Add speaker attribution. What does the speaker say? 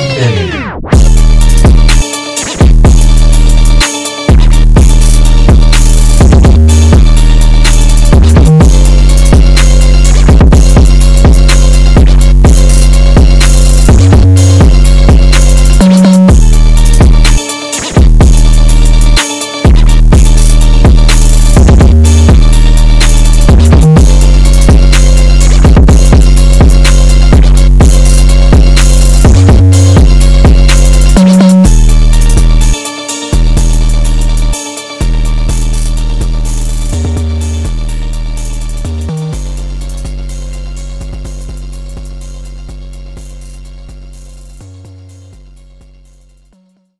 Speaker 1: Yeah.